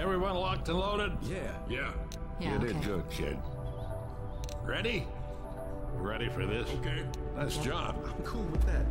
Everyone locked and loaded? Yeah. Yeah. Yeah, you okay. did good, kid. Ready? Ready for this? Okay. Nice job. I'm cool with that.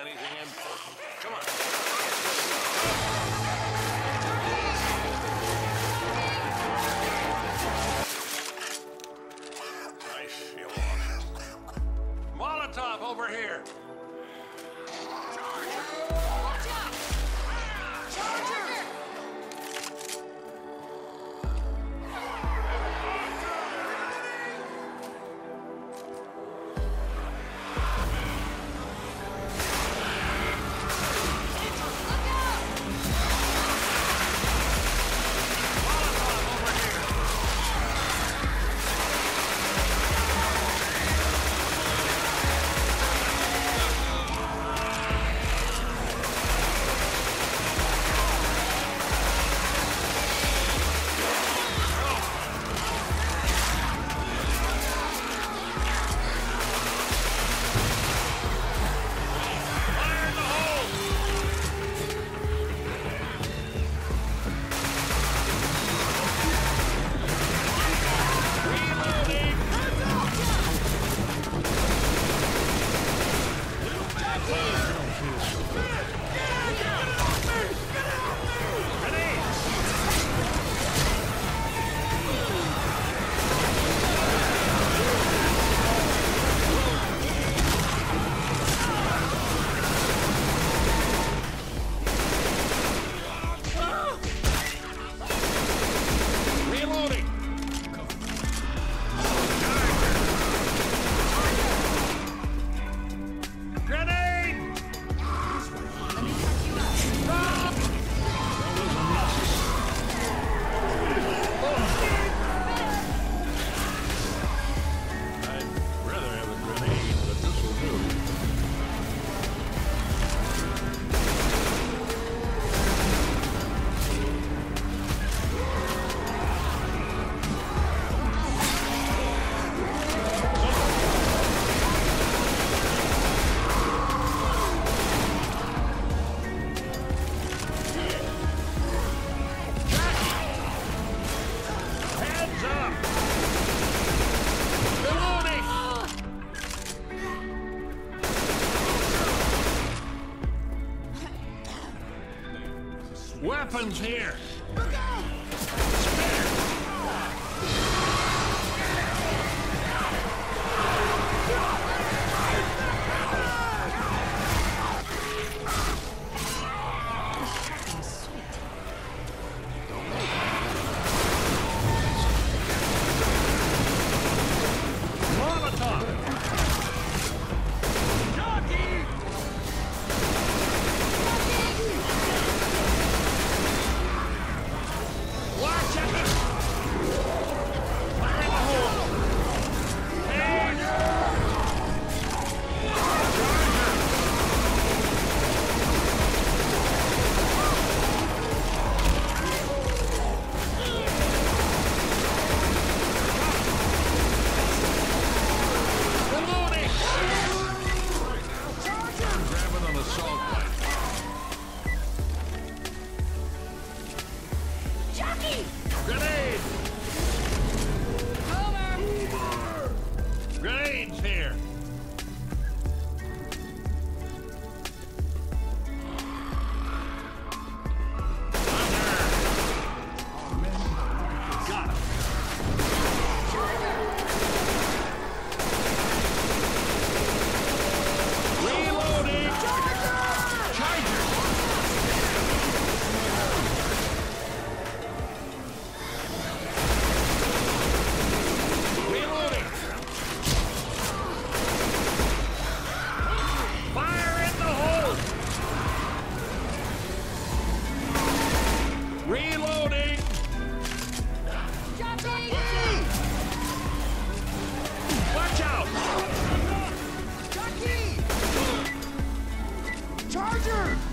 Anything important. Come on. Molotov over here. Weapons here. Grenade! Charger!